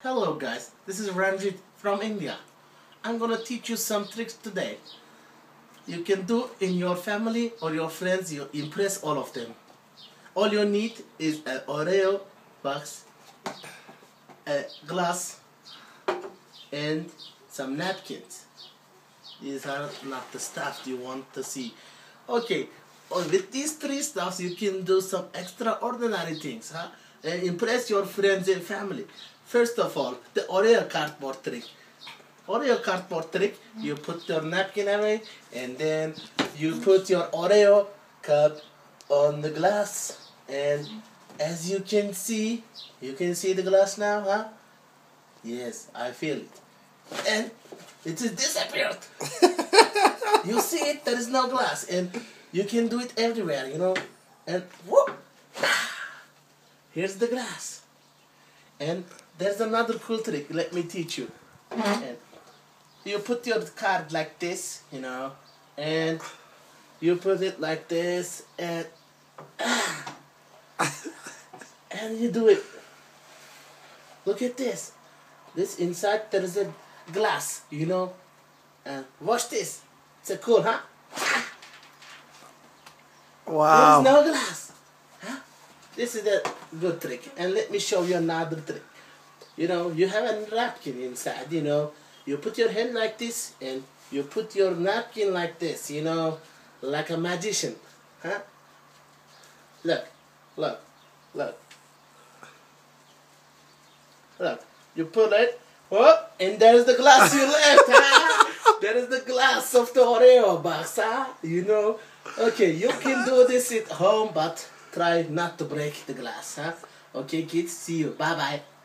Hello guys, this is Ranjit from India. I'm gonna teach you some tricks today. You can do in your family or your friends, you impress all of them. All you need is an Oreo box, a glass, and some napkins. These are not the stuff you want to see. Okay, oh, with these three stuffs you can do some extraordinary things, huh? And impress your friends and family. First of all, the Oreo cardboard trick. Oreo cardboard trick, you put your napkin away and then you put your Oreo cup on the glass and as you can see, you can see the glass now, huh? Yes, I feel it. And it is disappeared. you see it, there is no glass and you can do it everywhere, you know. And whoop! Here's the glass. And there's another cool trick. Let me teach you. Mm-hmm. And you put your card like this, you know, and you put it like this, and and you do it. Look at this. This inside there is a glass, you know, and watch this. It's a cool, huh? Wow. There is no glass. Huh? This is a good trick. And let me show you another trick. You know, you have a napkin inside, you know. You put your hand like this and you put your napkin like this, you know, like a magician. Huh? Look, look, look. Look, you put it, oh, and there's the glass you left, huh? There is the glass of the Oreo box, huh? You know. Okay, you can do this at home, but try not to break the glass, huh? Okay, kids, see you. Bye-bye.